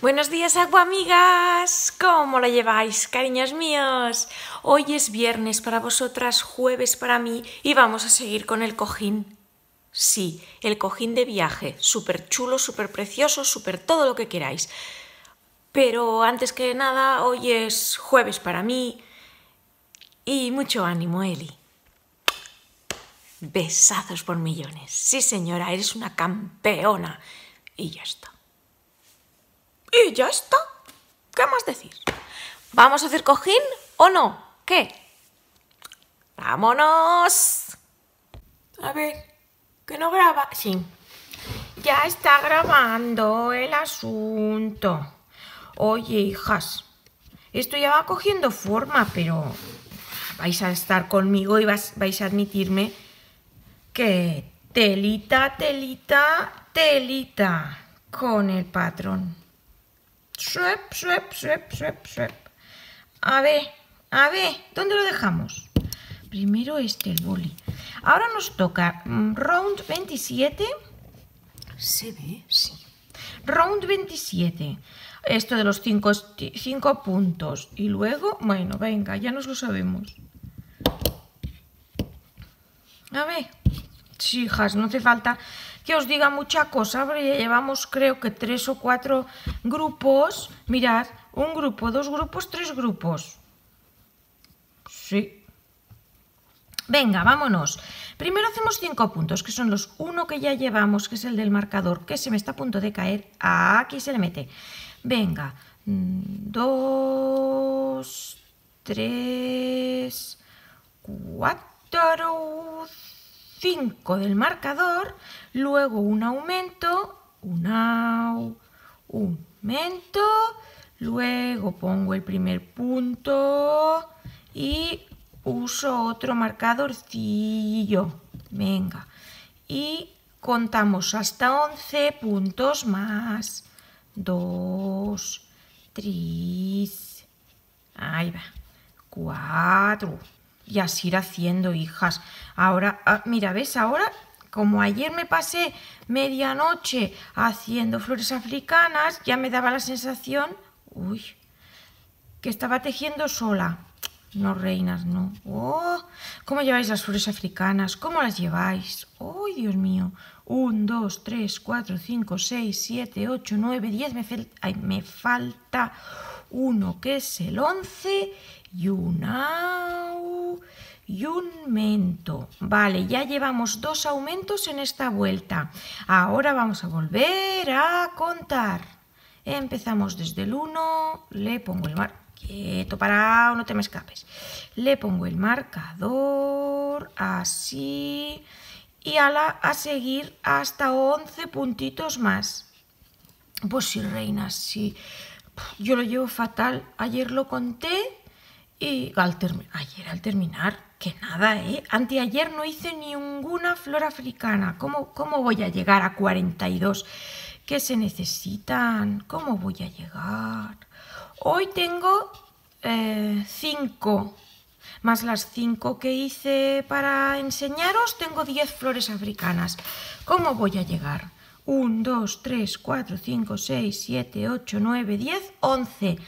Buenos días, aguamigas. ¿Cómo lo lleváis, cariños míos? Hoy es viernes para vosotras, jueves para mí y vamos a seguir con el cojín. Sí, el cojín de viaje, súper chulo, súper precioso, súper todo lo que queráis. Pero antes que nada, hoy es jueves para mí y mucho ánimo, Eli. Besazos por millones. Sí, señora, eres una campeona. Y ya está. Y ya está. ¿Qué más decir? ¿Vamos a hacer cojín o no? ¿Qué? ¡Vámonos! A ver, que no graba. Sí. Ya está grabando el asunto. Oye, hijas, esto ya va cogiendo forma, pero vais a estar conmigo y vais a admitirme que telita, telita, telita con el patrón. Suep, suep, suep, suep, suep. A ver, a ver, ¿dónde lo dejamos? Primero este, el boli. Ahora nos toca mm, round 27. ¿Se ve? Sí. Round 27. Esto de los 5 cinco, puntos. Y luego, bueno, venga, ya nos lo sabemos. A ver. Sí, hijas, no hace falta que os diga mucha cosa, ya llevamos creo que tres o cuatro grupos. Mirad, un grupo, dos grupos, tres grupos. Sí. Venga, vámonos. Primero hacemos cinco puntos, que son los uno que ya llevamos, que es el del marcador, que se me está a punto de caer. Aquí se le mete. Venga, mm, dos, tres, cuatro, 5 del marcador, luego un aumento, un aumento, luego pongo el primer punto y uso otro marcadorcillo. Venga, y contamos hasta 11 puntos más. 2, 3, ahí va, 4 y así ir haciendo, hijas. Ahora, ah, mira, ¿ves? Ahora, como ayer me pasé medianoche haciendo flores africanas, ya me daba la sensación, uy, que estaba tejiendo sola. No, reinas, no. ¡Oh! ¿Cómo lleváis las flores africanas? ¿Cómo las lleváis? ¡Uy, ¡Oh, Dios mío! 1, 2, 3, 4, 5, 6, 7, 8, 9, 10. Me, me falta uno que es el 11 Yunau y un mento. Vale, ya llevamos dos aumentos en esta vuelta. Ahora vamos a volver a contar. Empezamos desde el 1, le pongo el mar... Quieto, parado, no te me escapes. Le pongo el marcador, así, y a, a seguir hasta 11 puntitos más. Pues sí, reina, sí. Yo lo llevo fatal. Ayer lo conté y al ayer al terminar que nada, ¿eh? Anteayer no hice ninguna flor africana. ¿Cómo, ¿Cómo voy a llegar a 42? ¿Qué se necesitan? ¿Cómo voy a llegar? Hoy tengo 5, eh, más las 5 que hice para enseñaros, tengo 10 flores africanas. ¿Cómo voy a llegar? 1, 2, 3, 4, 5, 6, 7, 8, 9, 10, 11.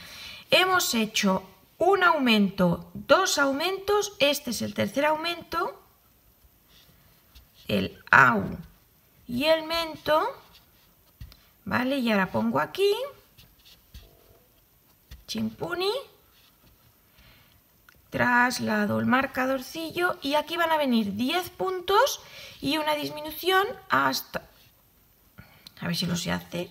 Hemos hecho un aumento, dos aumentos, este es el tercer aumento, el au y el mento, ¿vale? Y ahora pongo aquí, chimpuni, traslado el marcadorcillo y aquí van a venir 10 puntos y una disminución hasta, a ver si lo sé hacer,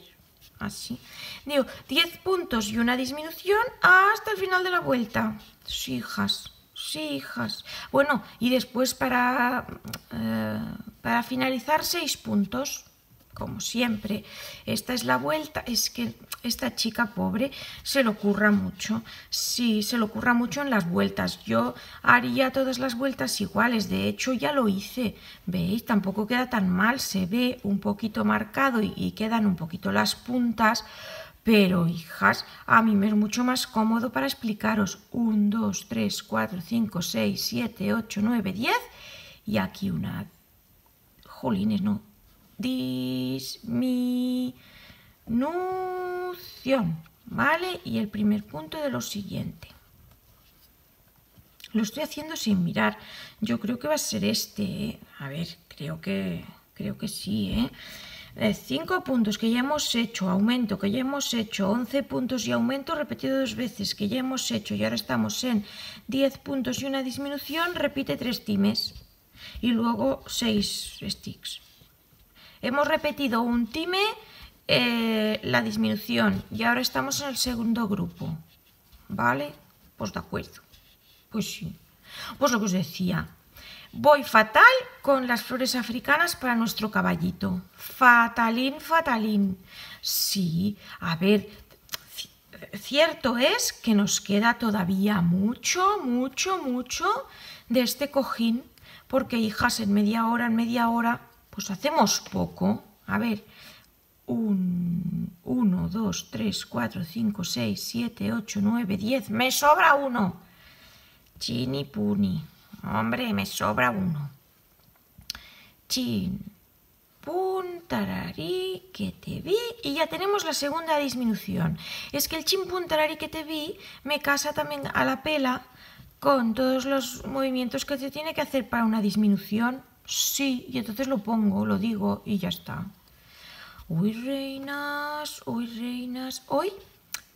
así. Digo, 10 puntos y una disminución hasta el final de la vuelta. Sí, hijas, sí, hijas. Bueno, y después para, eh, para finalizar 6 puntos como siempre. Esta es la vuelta, es que esta chica pobre se le ocurra mucho. Sí, se le ocurra mucho en las vueltas. Yo haría todas las vueltas iguales, de hecho ya lo hice. ¿Veis? Tampoco queda tan mal, se ve un poquito marcado y, y quedan un poquito las puntas. Pero, hijas, a mí me es mucho más cómodo para explicaros 1, 2, 3, 4, 5, 6, 7, 8, 9, 10 y aquí una... Jolines, no, disminución. ¿vale? Y el primer punto de lo siguiente. Lo estoy haciendo sin mirar. Yo creo que va a ser este. ¿eh? A ver, creo que, creo que sí, ¿eh? 5 eh, puntos que ya hemos hecho, aumento que ya hemos hecho, 11 puntos y aumento repetido dos veces que ya hemos hecho y ahora estamos en 10 puntos y una disminución, repite 3 times y luego 6 sticks. Hemos repetido un time, eh, la disminución y ahora estamos en el segundo grupo. ¿Vale? Pues de acuerdo. Pues sí. Pues lo que os decía, Voy fatal con las flores africanas para nuestro caballito. Fatalín, fatalín. Sí, a ver, cierto es que nos queda todavía mucho, mucho, mucho de este cojín, porque hijas, en media hora, en media hora, pues hacemos poco. A ver, 1, 2, 3, 4, 5, 6, 7, 8, 9, 10. Me sobra uno. Chini puni. Hombre, me sobra uno. Chin, pun, tararí, que te vi. Y ya tenemos la segunda disminución. Es que el chin, pun, tararí, que te vi me casa también a la pela con todos los movimientos que se tiene que hacer para una disminución. Sí, y entonces lo pongo, lo digo y ya está. Uy, reinas, uy, reinas. Hoy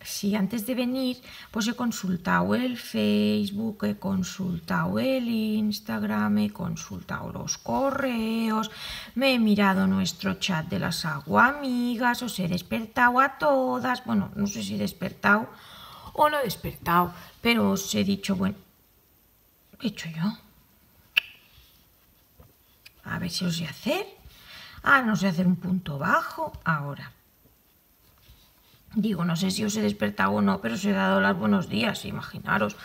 si antes de venir, pues he consultado el Facebook, he consultado el Instagram, he consultado los correos, me he mirado nuestro chat de las aguamigas, os he despertado a todas, bueno, no sé si he despertado o no he despertado, pero os he dicho, bueno, ¿qué he hecho yo? A ver si os sé hacer. Ah, no sé hacer un punto bajo ahora. Digo, no sé si os he despertado o no, pero os he dado los buenos días, imaginaros,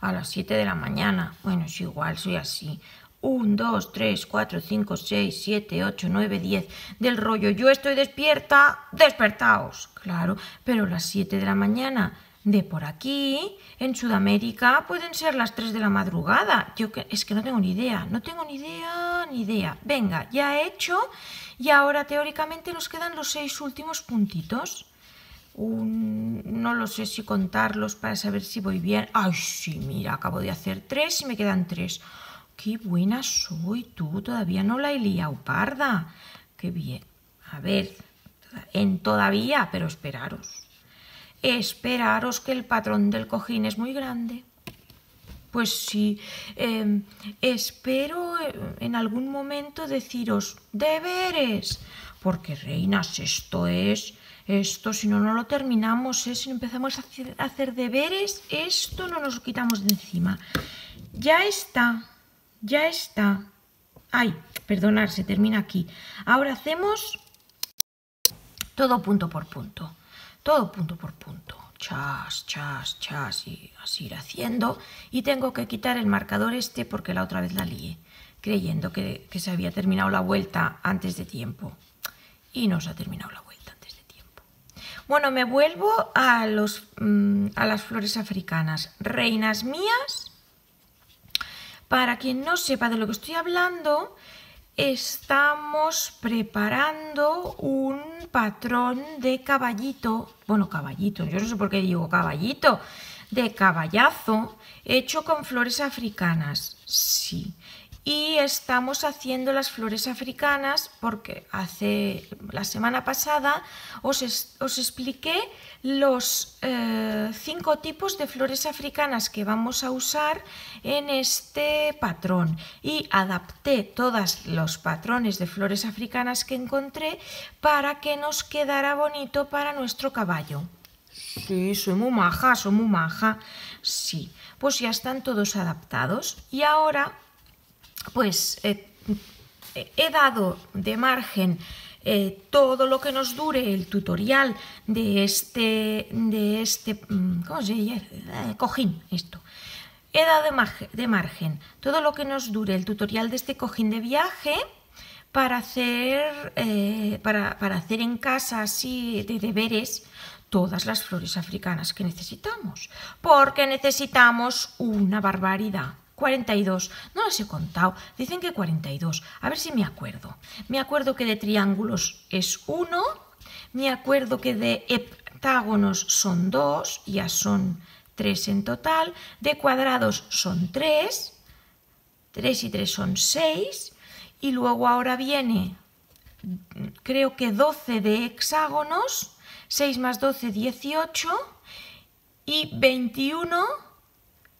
a las 7 de la mañana. Bueno, es igual, soy así. 1, 2, 3, 4, 5, 6, 7, 8, 9, 10 del rollo. Yo estoy despierta, despertaos. Claro, pero las 7 de la mañana de por aquí, en Sudamérica, pueden ser las 3 de la madrugada. Yo que, es que no tengo ni idea, no tengo ni idea, ni idea. Venga, ya he hecho y ahora teóricamente nos quedan los seis últimos puntitos no lo sé si contarlos para saber si voy bien. Ay, sí, mira, acabo de hacer tres y me quedan tres. Qué buena soy tú, todavía no la he liado parda. Qué bien. A ver, en todavía, pero esperaros. Esperaros que el patrón del cojín es muy grande. Pues sí, em, espero eh, en algún momento deciros deberes, porque reinas, esto es esto, si no, no lo terminamos, ¿eh? si empezamos a hacer, deberes, esto no nos lo quitamos de encima. Ya está, ya está. Ay, perdonar, se termina aquí. Ahora hacemos todo punto por punto. Todo punto por punto. Chas, chas, chas, y así ir haciendo. Y tengo que quitar el marcador este porque la otra vez la lié, creyendo que, que se había terminado la vuelta antes de tiempo. Y no se ha terminado la vuelta. Bueno, me vuelvo a, los, mm, a las flores africanas. Reinas mías, para quien no sepa de lo que estoy hablando, estamos preparando un patrón de caballito, bueno, caballito, yo no sé por qué digo caballito, de caballazo hecho con flores africanas. Sí, y estamos haciendo las flores africanas porque hace la semana pasada os, expliqué los eh, cinco tipos de flores africanas que vamos a usar en este patrón y adapté todos los patrones de flores africanas que encontré para que nos quedara bonito para nuestro caballo. Sí, soy muy maja, soy muy maja. Sí, pues ya están todos adaptados y ahora pues eh, he dado de margen eh, todo lo que nos dure el tutorial de este, de este mm, ¿cómo se llama? Eh, cojín, esto. He dado de margen, todo lo que nos dure el tutorial de este cojín de viaje para hacer, para, para hacer en casa así de deberes todas las flores africanas que necesitamos, porque necesitamos una barbaridad. 42. No las he contado. Dicen que 42. A ver si me acuerdo. Me acuerdo que de triángulos es 1. Me acuerdo que de pentágonos son 2, ya son 3 en total, de cuadrados son 3, 3 y 3 son 6, y luego ahora viene, creo que 12 de hexágonos, 6 más 12, 18, y 21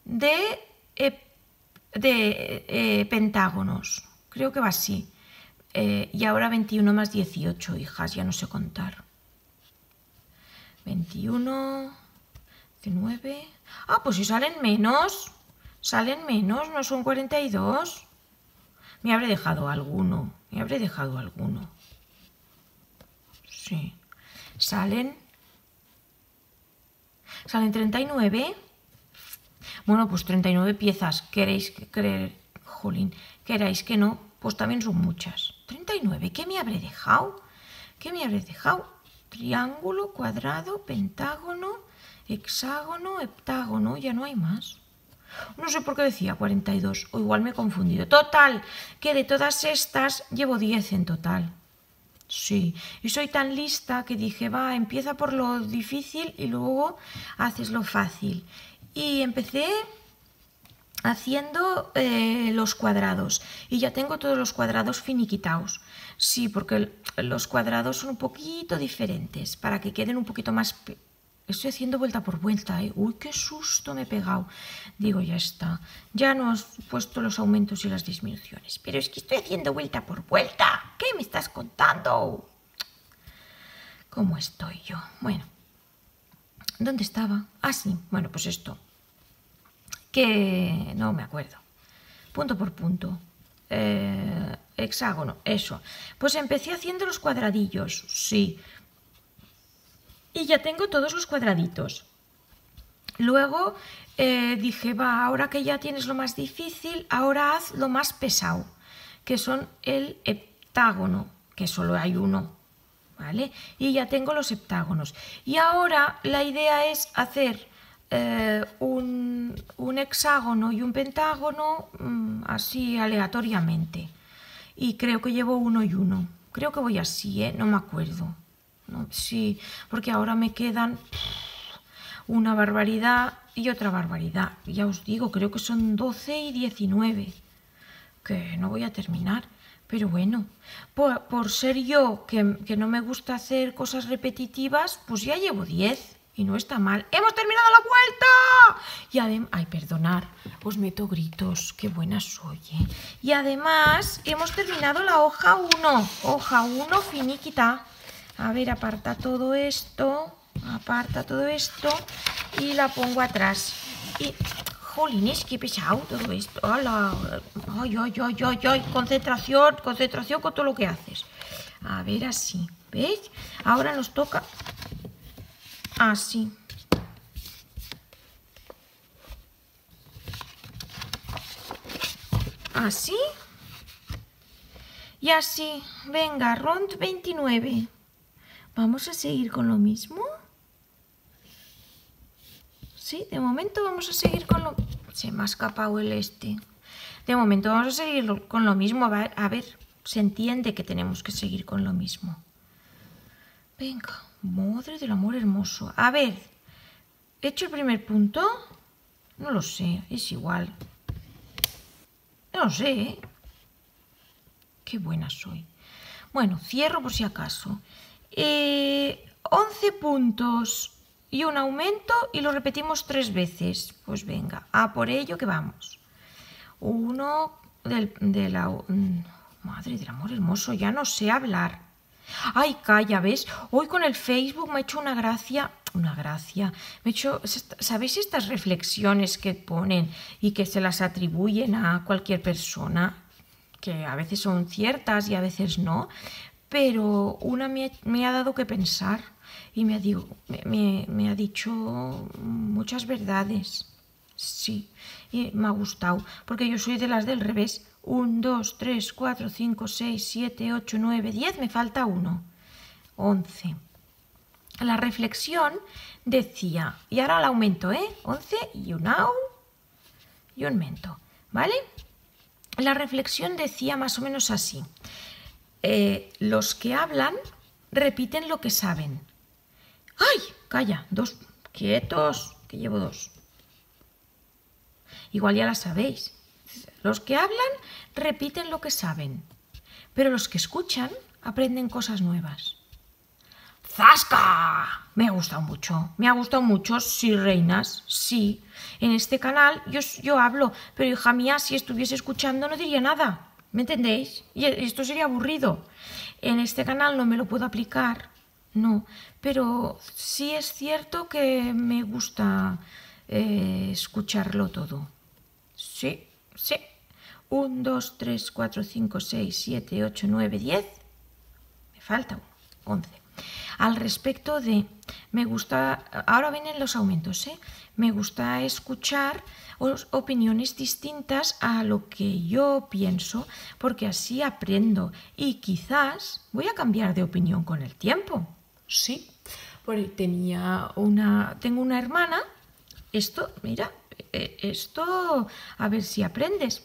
de, eh, de eh, pentágonos. Creo que va así. Eh, y ahora 21 más 18, hijas, ya no sé contar. 21, 19... Ah, pues si salen menos. Salen menos, no son 42. Me habré dejado alguno. Me habré dejado alguno. Sí. Salen... Salen 39. Bueno, pues 39 piezas. ¿Queréis creer, jolín, queráis que no? Pues también son muchas. 39, ¿qué me habré dejado? ¿Qué me habré dejado? Triángulo, cuadrado, pentágono, hexágono, heptágono, ya no hay más. No sé por qué decía 42, o igual me he confundido. Total, que de todas estas llevo 10 en total. Sí, y soy tan lista que dije, va, empieza por lo difícil y luego haces lo fácil. Y empecé haciendo eh, los cuadrados y ya tengo todos los cuadrados finiquitados. Sí, porque los cuadrados son un poquito diferentes para que queden un poquito más... Estoy haciendo vuelta por vuelta, ¿eh? Uy, qué susto me he pegado. Digo, ya está. Ya no has puesto los aumentos y las disminuciones. Pero es que estoy haciendo vuelta por vuelta. ¿Qué me estás contando? ¿Cómo estoy yo? Bueno. ¿Dónde estaba? Ah, sí. Bueno, pues esto que no me acuerdo. Punto por punto. Eh, hexágono, eso. Pues empecé haciendo los cuadradillos, sí. Y ya tengo todos los cuadraditos. Luego eh, dije, va, ahora que ya tienes lo más difícil, ahora haz lo más pesado, que son el heptágono, que solo hay uno, Y ya tengo los heptágonos. Y ahora la idea es hacer eh, un, hexágono y un pentágono mm, así aleatoriamente. Y creo que llevo uno y uno. Creo que voy así, ¿eh? No me acuerdo. sí, porque ahora me quedan una barbaridad y otra barbaridad. Ya os digo, creo que son 12 y 19. Que no voy a terminar. Pero bueno, por, ser yo que, que no me gusta hacer cosas repetitivas, pues ya llevo 10 y no está mal. ¡Hemos terminado la vuelta! Y además, ay, perdonar, os meto gritos, qué buena soy. ¿eh? Y además, hemos terminado la hoja 1, hoja 1 finiquita. A ver, aparta todo esto, aparta todo esto y la pongo atrás. Y, jolines, qué pesado todo esto. ¡Hala! Ay, ay, ay, ay, ay, concentración, concentración con todo lo que haces. A ver, así, ¿veis? Ahora nos toca así. Así. Y así. Venga, rond 29. ¿Vamos a seguir con lo mismo? Sí, de momento vamos a seguir con lo... Se me ha escapado el este. De momento vamos a seguir con lo mismo. A ver, se entiende que tenemos que seguir con lo mismo. Venga. Madre del amor hermoso. A ver, ¿he hecho el primer punto? No lo sé, es igual. No lo sé, ¿eh? Qué buena soy. Bueno, cierro por si acaso. Eh, 11 puntos y un aumento y lo repetimos tres veces. Pues venga, a por ello que vamos. Uno del, de la... Mm, madre del amor hermoso, ya no sé hablar. Ay, calla, ¿ves? Hoy con el Facebook me ha hecho una gracia, una gracia. Me ha hecho, ¿sabéis estas reflexiones que ponen y que se las atribuyen a cualquier persona? Que a veces son ciertas y a veces no. Pero una me, ha dado que pensar y me me ha dicho muchas verdades. Sí, y me ha gustado, porque yo soy de las del revés. 1, 2, 3, 4, 5, 6, 7, 8, 9, 10, me falta uno. 11. La reflexión decía, y ahora el aumento, ¿eh? 11 y un au y un mento, ¿vale? La reflexión decía más o menos así. Eh, los que hablan repiten lo que saben. ¡Ay! calla, dos, quietos, que llevo dos. Igual ya la sabéis. Los que hablan repiten lo que saben, pero los que escuchan aprenden cosas nuevas. ¡Zasca! Me ha gustado mucho, me ha gustado mucho, sí, reinas, sí. En este canal yo, yo hablo, pero hija mía, si estuviese escuchando no diría nada, ¿me entendéis? Y esto sería aburrido. En este canal no me lo puedo aplicar, no, pero sí es cierto que me gusta eh, escucharlo todo. Sí, sí. 1, 2, 3, 4, 5, 6, 7, 8, 9, 10. Me falta uno. 11. Al respecto de, me gusta, ahora vienen los aumentos, ¿eh? me gusta escuchar opiniones distintas a lo que yo pienso, porque así aprendo y quizás voy a cambiar de opinión con el tiempo. Sí, porque tenía una, tengo una hermana, esto, mira, eh, esto, a ver si aprendes,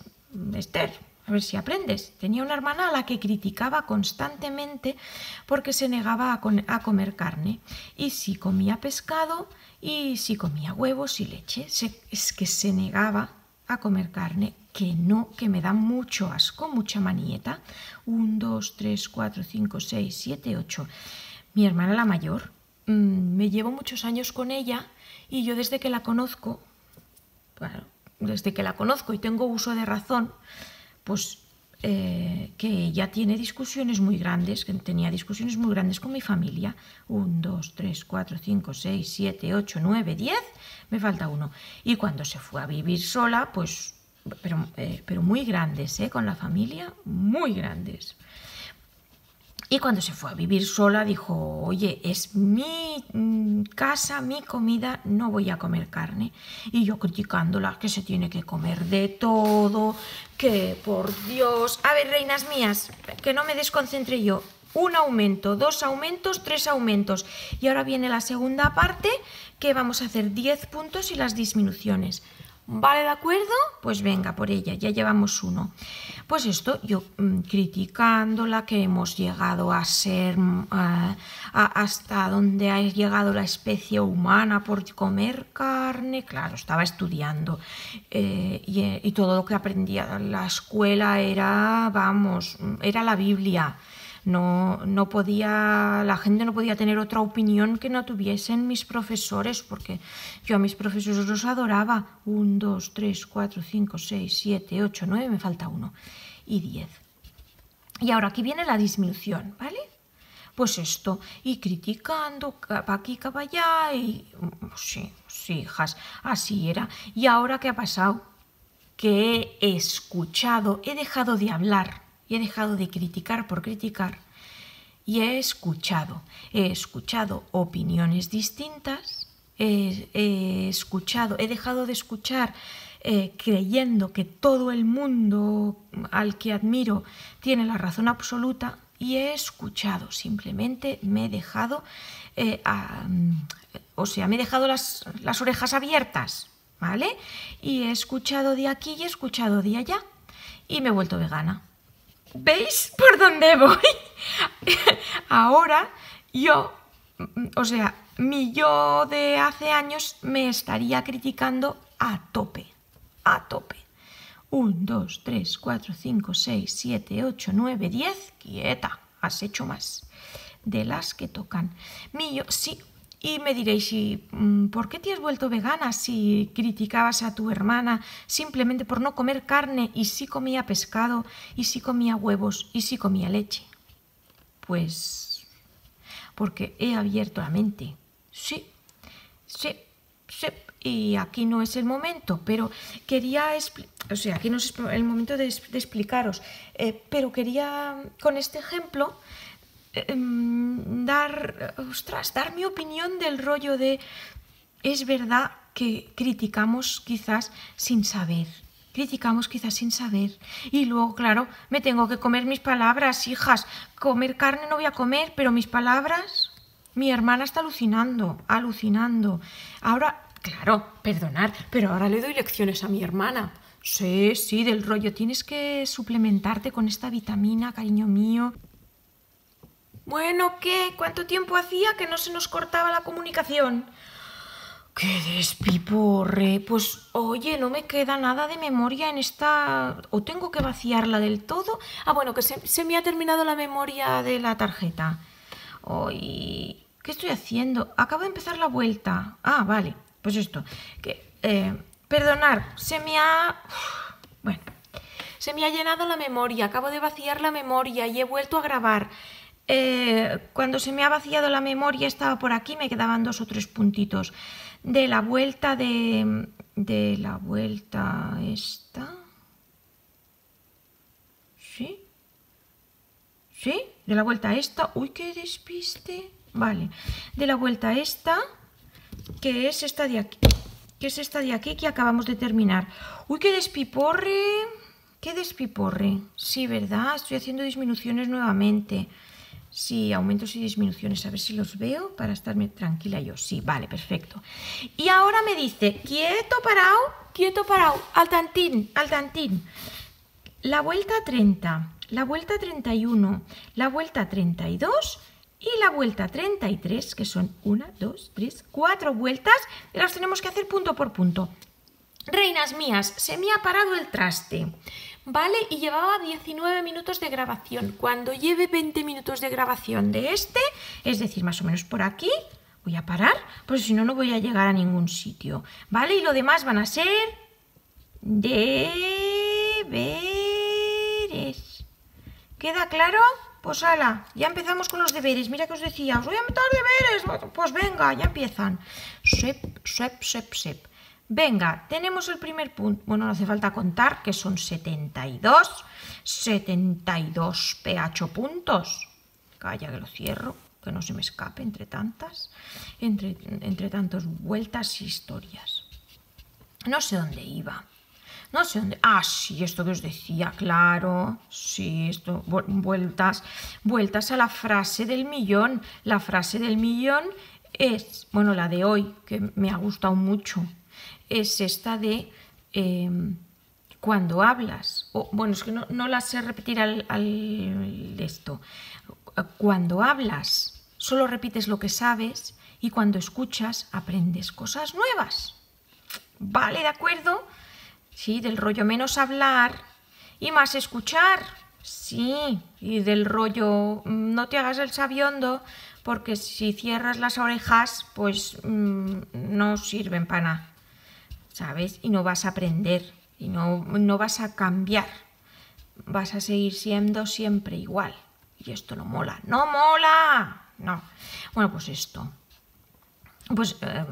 Esther, a ver si aprendes. Tenía una hermana a la que criticaba constantemente porque se negaba a, comer carne. Y si comía pescado y si comía huevos y leche. es que se negaba a comer carne, que no, que me da mucho asco, mucha manieta. Un, dos, tres, cuatro, cinco, seis, siete, ocho. Mi hermana la mayor. Mm, me llevo muchos años con ella y yo desde que la conozco, bueno, desde que la conozco y tengo uso de razón, pues eh, que ya tiene discusiones muy grandes, que tenía discusiones muy grandes con mi familia. Un, dos, tres, cuatro, cinco, seis, siete, ocho, nueve, diez, me falta uno. Y cuando se fue a vivir sola, pues, pero, eh, muy grandes, ¿eh? Con la familia, muy grandes. Y cuando se fue a vivir sola dijo, oye, es mi mm, casa, mi comida, no voy a comer carne. Y yo criticándola, que se tiene que comer de todo, que por Dios... A ver, reinas mías, que no me desconcentre yo. Un aumento, dos aumentos, tres aumentos. Y ahora viene la segunda parte, que vamos a hacer 10 puntos y las disminuciones. ¿Vale de acuerdo? Pues venga, por ella, ya llevamos uno. Pues esto, yo mm, criticándola, que hemos llegado a ser mm, hasta donde ha llegado la especie humana por comer carne, claro, estaba estudiando eh, y, y, todo lo que aprendía en la escuela era, vamos, era la Biblia. No, no podía, la gente no podía tener otra opinión que no tuviesen mis profesores, porque yo a mis profesores los adoraba. Un, dos, tres, cuatro, cinco, seis, siete, ocho, nueve, me falta uno. Y diez. Y ahora aquí viene la disminución, ¿vale? Pues esto, y criticando para aquí, para allá, y sí, sí, hijas, así era. ¿Y ahora qué ha pasado? Que he escuchado, he dejado de hablar y he dejado de criticar por criticar y he escuchado, he escuchado opiniones distintas, he, escuchado, he dejado de escuchar eh, creyendo que todo el mundo al que admiro tiene la razón absoluta y he escuchado, simplemente me he dejado, eh, o sea, me he dejado las, las orejas abiertas, ¿vale? Y he escuchado de aquí y he escuchado de allá y me he vuelto vegana. ¿Veis por dónde voy? Ahora yo, o sea, mi yo de hace años me estaría criticando a tope, a tope. 1, 2, 3, 4, 5, 6, 7, 8, 9, 10, quieta, has hecho más de las que tocan. Mi yo, sí, y me diréis, mm, ¿por qué te has vuelto vegana si criticabas a tu hermana simplemente por no comer carne y si comía pescado y si comía huevos y si comía leche? Pues porque he abierto la mente. Sí, sí, sí. Y aquí no es el momento, pero quería, o sea, aquí no es el momento de, explicaros, eh, pero quería con este ejemplo Em, dar, ostras, dar mi opinión del rollo de es verdad que criticamos quizás sin saber. Criticamos quizás sin saber. Y luego, claro, me tengo que comer mis palabras, hijas. Comer carne no voy a comer, pero mis palabras. Mi hermana está alucinando, alucinando. Ahora, claro, perdonar, pero ahora le doy lecciones a mi hermana. Sí, sí, del rollo. Tienes que suplementarte con esta vitamina, cariño mío. Bueno, ¿qué? ¿Cuánto tiempo hacía que no se nos cortaba la comunicación? ¡Qué despiporre! Pues oye, no me queda nada de memoria en esta... ¿O tengo que vaciarla del todo? Ah, bueno, que se, me ha terminado la memoria de la tarjeta. Hoy... ¿Qué estoy haciendo? Acabo de empezar la vuelta. Ah, vale. Pues esto. Que, eh, perdonar, se me ha... Bueno, se me ha llenado la memoria. Acabo de vaciar la memoria y he vuelto a grabar. Eh, cuando se me ha vaciado la memoria estaba por aquí, me quedaban dos o tres puntitos. De la vuelta de... de la vuelta esta... ¿Sí? ¿Sí? De la vuelta esta... ¡Uy, qué despiste! Vale. De la vuelta esta, que es esta de aquí. Que es esta de aquí que acabamos de terminar. ¡Uy, qué despiporre! ¡Qué despiporre! Sí, ¿verdad? Estoy haciendo disminuciones nuevamente. Sí, aumentos y disminuciones, a ver si los veo para estarme tranquila yo. Sí, vale, perfecto. Y ahora me dice, quieto, parado, quieto, parado, al tantín, al tantín. La vuelta 30, la vuelta 31, la vuelta 32 y la vuelta 33, que son una, dos, tres, cuatro vueltas, y las tenemos que hacer punto por punto. Reinas mías, se me ha parado el traste. ¿Vale? Y llevaba 19 minutos de grabación. Cuando lleve 20 minutos de grabación de este, es decir, más o menos por aquí, voy a parar, porque si no, no voy a llegar a ningún sitio, ¿vale? Y lo demás van a ser deberes. ¿Queda claro? Pues ala, ya empezamos con los deberes. Mira que os decía, os voy a meter deberes. Pues venga, ya empiezan. Sep, sep, sep, sep. Venga, tenemos el primer punto. Bueno, no hace falta contar que son 72. 72 pH puntos. Calla que lo cierro, que no se me escape entre tantas, entre, entre tantas vueltas y historias. No sé dónde iba. No sé dónde. Ah, sí, esto que os decía, claro. Sí, esto, vueltas, vueltas a la frase del millón. La frase del millón es, bueno, la de hoy, que me ha gustado mucho es esta de em, cuando hablas, o, bueno, es que no, no la sé repetir al, al esto, cuando hablas solo repites lo que sabes y cuando escuchas aprendes cosas nuevas. ¿Vale? ¿De acuerdo? Sí, del rollo menos hablar y más escuchar. Sí, y del rollo mm, no te hagas el sabiondo porque si cierras las orejas pues mm, no sirven para nada. ¿Sabes? Y no vas a aprender y no, no vas a cambiar. Vas a seguir siendo siempre igual. Y esto no mola. ¡No mola! No. Bueno, pues esto. Pues eh,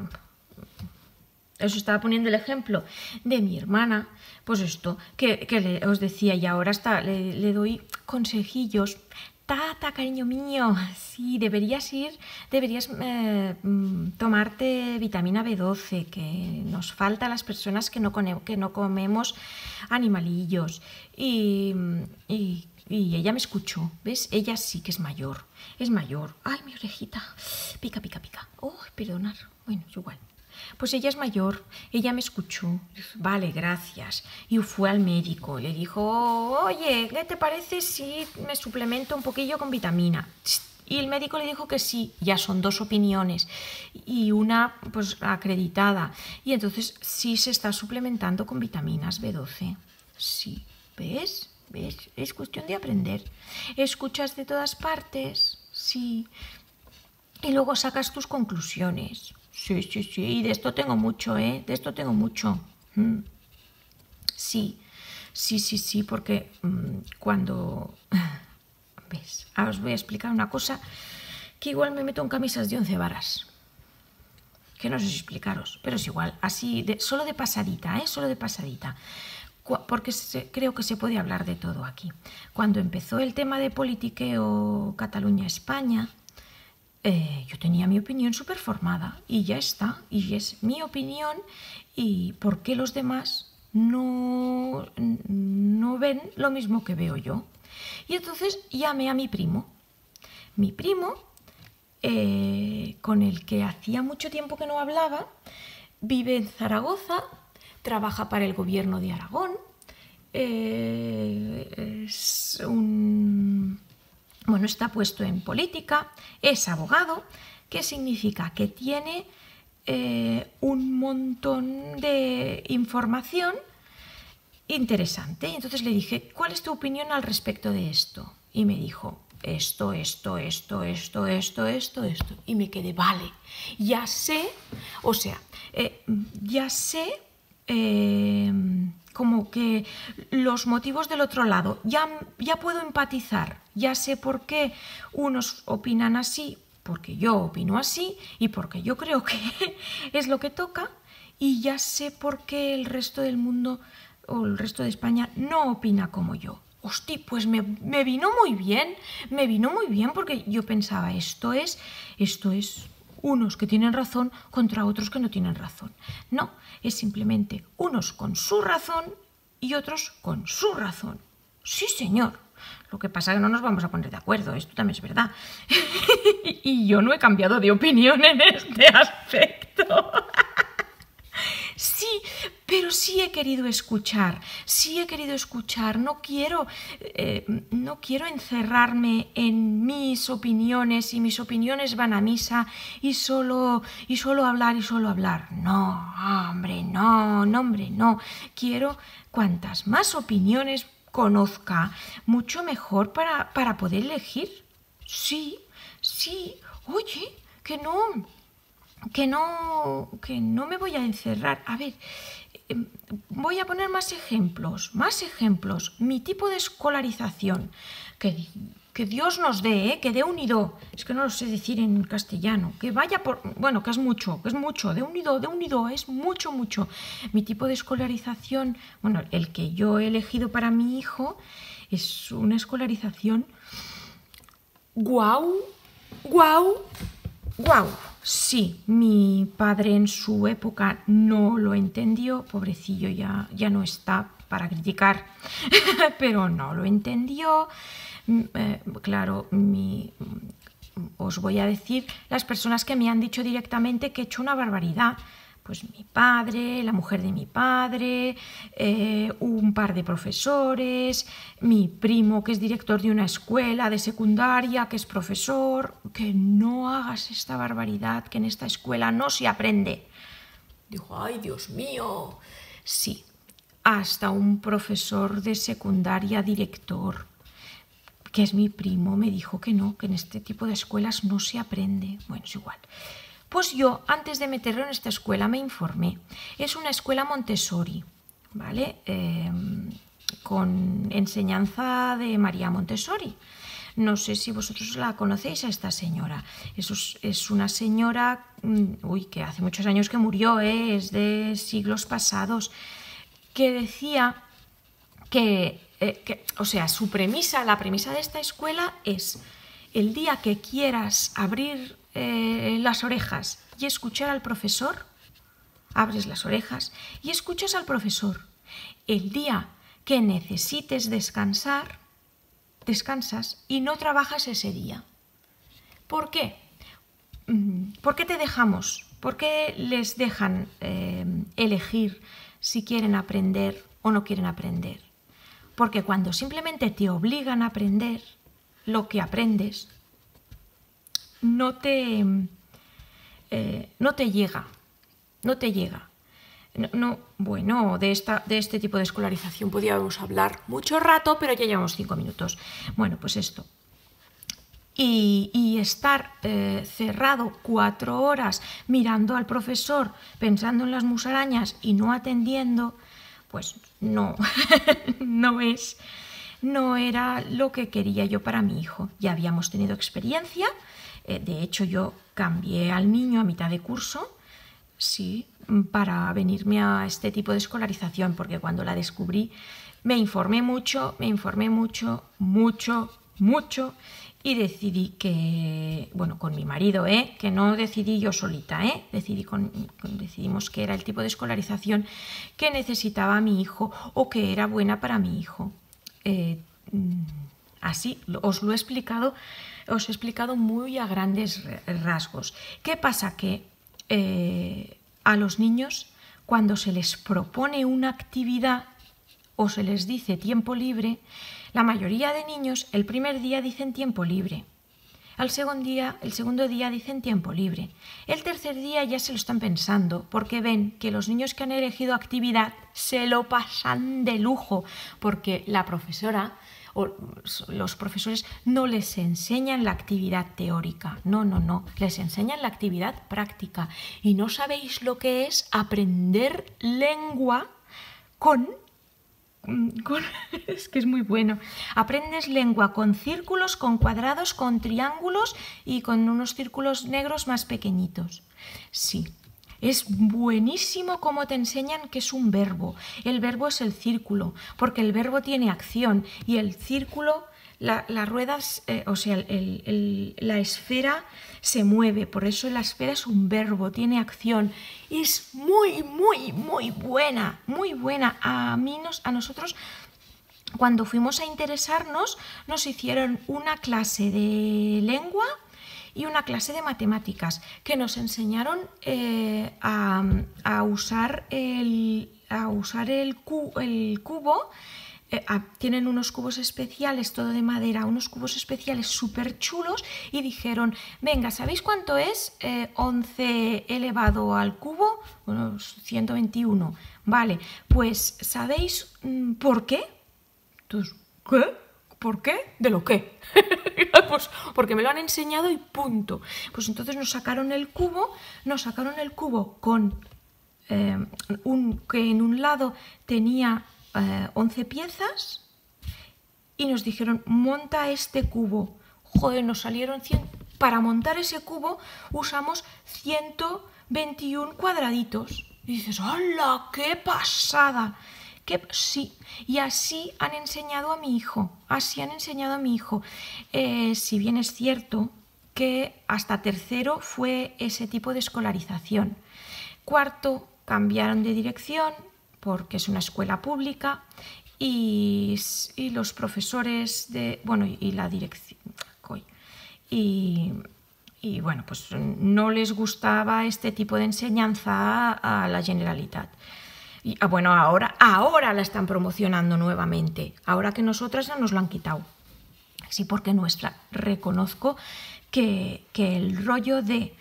os estaba poniendo el ejemplo de mi hermana. Pues esto, que, os decía, y ahora está, le doy consejillos Tata, cariño mío, sí, deberías ir, deberías eh, mm, tomarte vitamina B12, que nos falta a las personas que no, que no comemos animalillos. Y, y, ella me escuchó, ¿ves? Ella sí que es mayor, es mayor. Ay, mi orejita, pica, pica, pica. Oh, perdonar, bueno, igual. Pues ella es mayor, ella me escuchó, vale, gracias, y fue al médico, le dijo, oye, ¿qué te parece si me suplemento un poquillo con vitamina? Y el médico le dijo que sí, ya son dos opiniones y una pues acreditada. Y entonces sí se está suplementando con vitaminas B12. Sí, ¿ves? ¿Ves? Es cuestión de aprender. Escuchas de todas partes, sí. Y luego sacas tus conclusiones. Sí, sí, sí. Y de esto tengo mucho, ¿eh? De esto tengo mucho. Mm. Sí, sí, sí, sí, porque mm, cuando... ¿Ves? Ahora os voy a explicar una cosa que igual me meto en camisas de once varas. Que no sé si explicaros, pero es igual. Así, de, solo de pasadita, ¿eh? Solo de pasadita. Porque creo que se puede hablar de todo aquí. Cuando empezó el tema de politiqueo Cataluña-España, eh, yo tenía mi opinión súper formada y ya está, y es mi opinión y por qué los demás no, no ven lo mismo que veo yo. Y entonces llamé a mi primo. Mi primo, eh, con el que hacía mucho tiempo que no hablaba, vive en Zaragoza, trabaja para el gobierno de Aragón, eh, es un bueno, está puesto en política, es abogado, ¿qué significa? Que tiene eh, un montón de información interesante. Y entonces le dije, ¿cuál es tu opinión al respecto de esto? Y me dijo, esto, esto, esto, esto, esto, esto, esto. Y me quedé, vale, ya sé, o sea, eh, ya sé eh, como que los motivos del otro lado, ya, ya puedo empatizar, ya sé por qué unos opinan así, porque yo opino así y porque yo creo que es lo que toca, y ya sé por qué el resto del mundo o el resto de España no opina como yo. Hosti, pues me, me, vino muy bien, me vino muy bien porque yo pensaba, esto es, esto es unos que tienen razón contra otros que no tienen razón. No, es simplemente unos con su razón y otros con su razón. Sí, señor. Lo que pasa es que no nos vamos a poner de acuerdo, esto también es verdad. y yo no he cambiado de opinión en este aspecto. Sí, pero sí he querido escuchar, sí he querido escuchar. No quiero, eh, no quiero encerrarme en mis opiniones y mis opiniones van a misa y solo, y solo hablar y solo hablar. No, hombre, no, no, hombre, no. Quiero cuantas más opiniones conozca, mucho mejor para, para poder elegir. Sí, sí, oye, que no, que no, que no me voy a encerrar. A ver, em, voy a poner más ejemplos, más ejemplos. Mi tipo de escolarización, que, que Dios nos dé, ¿eh? que dé unido, es que no lo sé decir en castellano, que vaya por, bueno, que es mucho, que es mucho, de unido, de unido, es mucho, mucho. Mi tipo de escolarización, bueno, el que yo he elegido para mi hijo, es una escolarización guau, guau, guau. Sí, mi padre en su época no lo entendió, pobrecillo ya, ya no está para criticar, pero no lo entendió. Mm, eh, claro, mi, os voy a decir las personas que me han dicho directamente que he hecho una barbaridad. Pues mi padre, la mujer de mi padre, eh, un par de profesores, mi primo que es director de una escuela de secundaria, que es profesor, que no hagas esta barbaridad, que en esta escuela no se aprende. Dijo, ay Dios mío, sí, hasta un profesor de secundaria director, que es mi primo, me dijo que no, que en este tipo de escuelas no se aprende. Bueno, es igual. Pues yo, antes de meterlo en esta escuela, me informé. Es una escuela Montessori, ¿vale? Em, con enseñanza de María Montessori. No sé si vosotros la conocéis a esta señora. Es, es una señora, mm, uy, que hace muchos años que murió, ¿eh? es de siglos pasados, que decía que, eh, que, o sea, su premisa, la premisa de esta escuela es el día que quieras abrir eh, las orejas y escuchar al profesor, abres las orejas y escuchas al profesor. El día que necesites descansar, descansas y no trabajas ese día. ¿Por qué? Mm, ¿Por qué te dejamos? ¿Por qué les dejan eh, elegir si quieren aprender o no quieren aprender? Porque cuando simplemente te obligan a aprender, lo que aprendes no te, eh, no te llega, no te llega. No, bueno, de, esta, de este tipo de escolarización podríamos hablar mucho rato, pero ya llevamos cinco minutos. Bueno, pues esto. Y, estar eh, cerrado cuatro horas mirando al profesor, pensando en las musarañas y no atendiendo, pues no, no es, no era lo que quería yo para mi hijo. Ya habíamos tenido experiencia, eh, de hecho, yo cambié al niño a mitad de curso, sí, para venirme a este tipo de escolarización, porque cuando la descubrí me informé mucho, me informé mucho, mucho, mucho y decidí que, bueno, con mi marido, ¿eh? que no decidí yo solita, ¿eh? decidí con, decidimos que era el tipo de escolarización que necesitaba mi hijo o que era buena para mi hijo. Eh, mm, así os lo he explicado os he explicado muy a grandes rasgos. ¿Qué pasa? Que eh, a los niños, cuando se les propone una actividad o se les dice tiempo libre, La mayoría de niños el primer día dicen tiempo libre. Al segundo día, el segundo día dicen tiempo libre. El tercer día ya se lo están pensando porque ven que los niños que han elegido actividad se lo pasan de lujo porque la profesora o los profesores no les enseñan la actividad teórica, no, no, no, les enseñan la actividad práctica. Y no sabéis lo que es aprender lengua con es que es muy bueno. Aprendes lengua con círculos, con cuadrados, con triángulos y con unos círculos negros más pequeñitos. Sí, es buenísimo cómo te enseñan que es un verbo. El verbo es el círculo, porque el verbo tiene acción y el círculo, la, las ruedas, eh, o sea, la esfera se mueve. Por eso la esfera es un verbo, tiene acción. Es muy, muy, muy buena, muy buena. A mí, a nosotros cuando fuimos a interesarnos, nos hicieron una clase de lengua y una clase de matemáticas que nos enseñaron eh, a, usar el, a usar el, el cubo. Eh, tienen unos cubos especiales, todo de madera, unos cubos especiales súper chulos y dijeron, venga, ¿sabéis cuánto es 11 eh, elevado al cubo? Bueno, 121. Vale, pues ¿sabéis mm, por qué? Entonces, ¿qué? ¿Por qué? ¿De lo qué? pues porque me lo han enseñado y punto. Pues entonces nos sacaron el cubo, nos sacaron el cubo con eh, un, que en un lado tenía 11 eh, piezas y nos dijeron, monta este cubo. Joder, nos salieron 100. Para montar ese cubo usamos 121 cuadraditos. Y dices, ¡hala, qué pasada! que sí, y así han enseñado a mi hijo, así han enseñado a mi hijo. Eh, si bien es cierto que hasta tercero fue ese tipo de escolarización. Cuarto, cambiaron de dirección porque es una escuela pública y, los profesores de, bueno, y la dirección, y, y bueno, pues no les gustaba este tipo de enseñanza a la Generalitat. Y, ah, bueno, ahora, ahora la están promocionando nuevamente, ahora que nosotras ya nos lo han quitado. Sí, porque nuestra, reconozco que, que el rollo de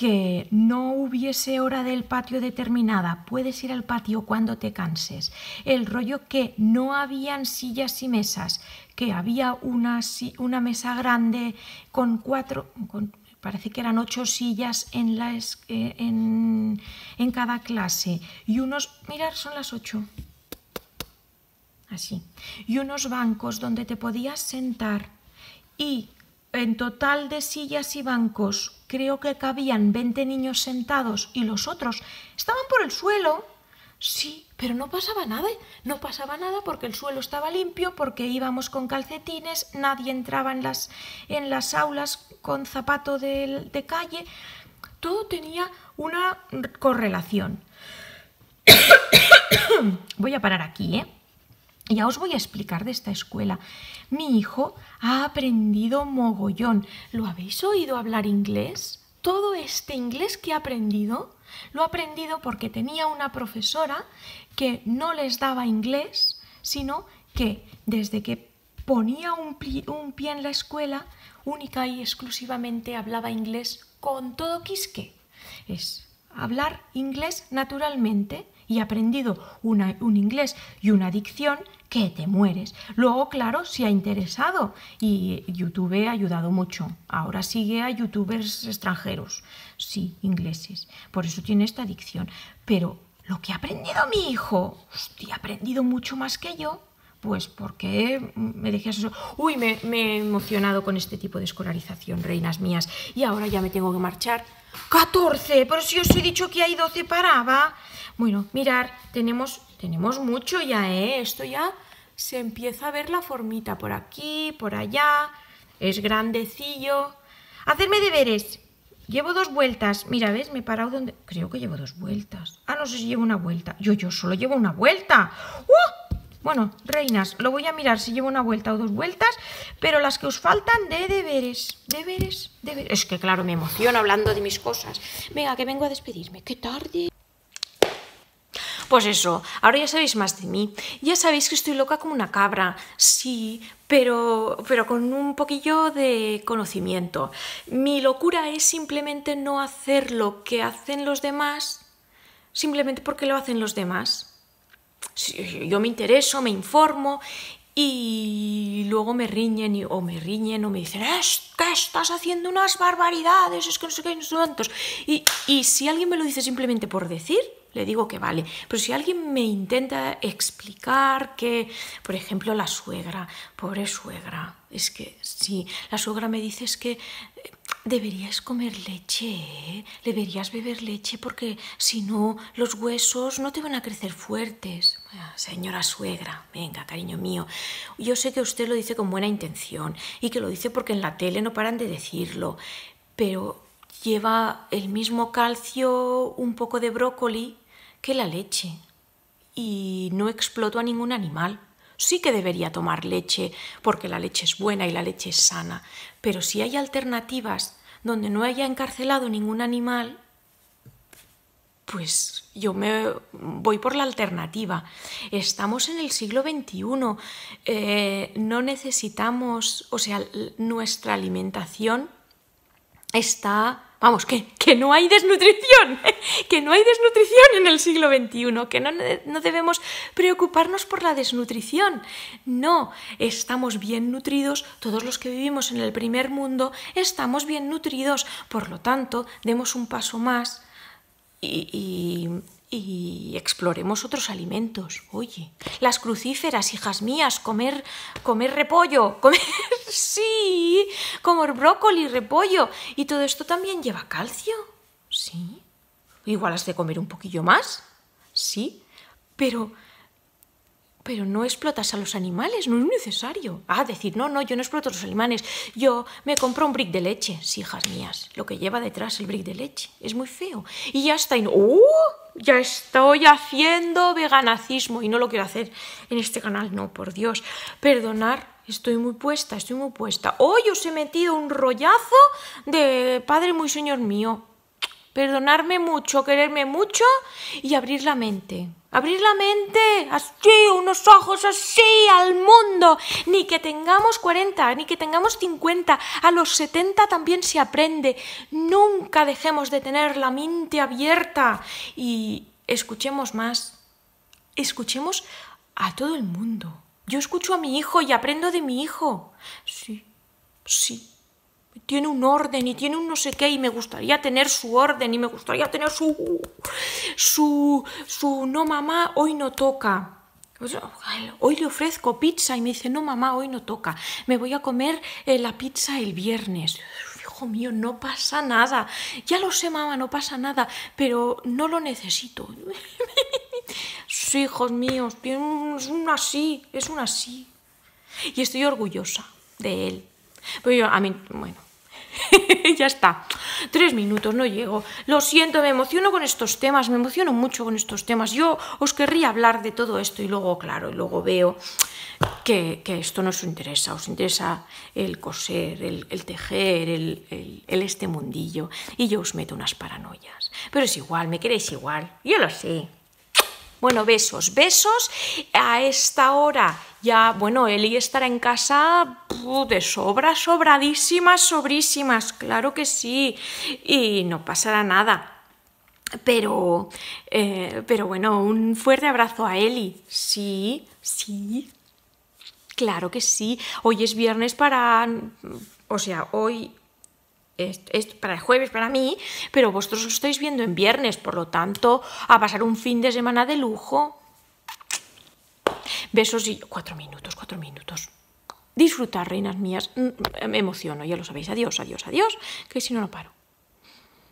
que no hubiese hora del patio determinada, puedes ir al patio cuando te canses. El rollo que no habían sillas y mesas, que había una, una mesa grande con cuatro, parece que eran ocho sillas en, la, eh, en, en cada clase y unos, mirar, son las ocho, así, y unos bancos donde te podías sentar y en total de sillas y bancos creo que cabían 20 niños sentados y los otros estaban por el suelo Sí, pero no pasaba nada, no pasaba nada porque el suelo estaba limpio, porque íbamos con calcetines, nadie entraba en las, en las aulas con zapato de, de calle, todo tenía una correlación. voy a parar aquí, ¿eh? Ya os voy a explicar de esta escuela. Mi hijo ha aprendido mogollón. ¿Lo habéis oído hablar inglés? Todo este inglés que ha aprendido lo ha aprendido porque tenía una profesora que no les daba inglés, sino que desde que ponía un, pie en la escuela, única y exclusivamente hablaba inglés con todo quisque. Es hablar inglés naturalmente y aprendido un inglés y una dicción que te mueres. Luego, claro, se ha interesado y YouTube ha ayudado mucho. Ahora sigue a youtubers extranjeros, sí, ingleses. Por eso tiene esta dicción. Pero lo que ha aprendido mi hijo, hostia, ha aprendido mucho más que yo. Pues porque me dejé eso. Uy, me, me, he emocionado con este tipo de escolarización, reinas mías. Y ahora ya me tengo que marchar. ¡14! Pero si os he dicho que hay 12 paraba. Bueno, mirar, tenemos, tenemos mucho ya, ¿eh? Esto ya se empieza a ver la formita por aquí, por allá. Es grandecillo. Hacerme deberes. Llevo dos vueltas. Mira, ¿ves? Me he parado donde... Creo que llevo dos vueltas. Ah, no sé si llevo una vuelta. Yo, yo solo llevo una vuelta. ¡Uh! Bueno, reinas, lo voy a mirar si llevo una vuelta o dos vueltas, pero las que os faltan de deberes, deberes, deberes. Es que claro, me emociono hablando de mis cosas. Venga, que vengo a despedirme. ¡Qué tarde! Pues eso, ahora ya sabéis más de mí. Ya sabéis que estoy loca como una cabra, sí, pero, pero con un poquillo de conocimiento. Mi locura es simplemente no hacer lo que hacen los demás, simplemente porque lo hacen los demás. Yo me intereso, me informo y luego me riñen o me riñen o me dicen es que estás haciendo unas barbaridades, es que no sé qué, no sé cuántos. Y, y si alguien me lo dice simplemente por decir, le digo que vale. Pero si alguien me intenta explicar que, por ejemplo, la suegra, pobre suegra, es que si la suegra me dice es que eh, deberías comer leche, ¿eh? deberías beber leche porque si no los huesos no te van a crecer fuertes. Señora suegra, venga, cariño mío, yo sé que usted lo dice con buena intención y que lo dice porque en la tele no paran de decirlo, pero lleva el mismo calcio, un poco de brócoli que la leche. Y no exploto a ningún animal. Sí que debería tomar leche porque la leche es buena y la leche es sana, pero si hay alternativas donde no haya encarcelado ningún animal, pues yo me voy por la alternativa. Estamos en el siglo XXI, eh, no necesitamos, o sea, nuestra alimentación está Vamos, que, que, no hay desnutrición, que no hay desnutrición en el siglo XXI, que no, no, debemos preocuparnos por la desnutrición. No, estamos bien nutridos, todos los que vivimos en el primer mundo estamos bien nutridos, por lo tanto, demos un paso más y, y exploremos otros alimentos. Oye, las crucíferas, hijas mías, comer, comer repollo, comer, sí, comer brócoli, repollo. Y todo esto también lleva calcio, sí. Igual has de comer un poquillo más, sí. Pero pero no explotas a los animales, no es necesario. Ah, decir, no, no, yo no exploto a los animales, yo me compro un brick de leche, sí, hijas mías, lo que lleva detrás el brick de leche, es muy feo. Y ya está, y no, ¡uh! ya estoy haciendo veganacismo y no lo quiero hacer en este canal, no, por Dios. Perdonar, estoy muy puesta, estoy muy puesta. Hoy os he metido un rollazo de Padre muy Señor mío. Perdonarme mucho, quererme mucho y abrir la mente. Abrir la mente, así, unos ojos así al mundo. Ni que tengamos 40, ni que tengamos 50. A los 70 también se aprende. Nunca dejemos de tener la mente abierta. Y escuchemos más. Escuchemos a todo el mundo. Yo escucho a mi hijo y aprendo de mi hijo. Sí, sí tiene un orden y tiene un no sé qué y me gustaría tener su orden y me gustaría tener su su su no mamá hoy no toca. Pues, hoy le ofrezco pizza y me dice no mamá hoy no toca. Me voy a comer eh, la pizza el viernes. Hijo mío no pasa nada. Ya lo sé mamá no pasa nada pero no lo necesito. Sí, hijos míos es un así es un así. Y estoy orgullosa de él. Pero yo, a mí, bueno, ya está. Tres minutos, no llego. Lo siento, me emociono con estos temas, me emociono mucho con estos temas. Yo os querría hablar de todo esto y luego, claro, y luego veo que, esto no os interesa, os interesa el coser, el, tejer, el, el, este mundillo, y yo os meto unas paranoias. Pero es igual, me queréis igual, yo lo sé. Bueno, besos, besos. A esta hora ya, bueno, Eli estará en casa de sobra, sobradísimas, sobrísimas, claro que sí. Y no pasará nada. Pero, eh, pero bueno, un fuerte abrazo a Eli. Sí, sí. Claro que sí. Hoy es viernes para... O sea, hoy es, para el jueves para mí, pero vosotros lo estáis viendo en viernes, por lo tanto, a pasar un fin de semana de lujo. Besos y cuatro minutos, cuatro minutos. Disfrutar, reinas mías. Mm, me emociono, ya lo sabéis. Adiós, adiós, adiós, que si no, no paro.